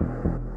you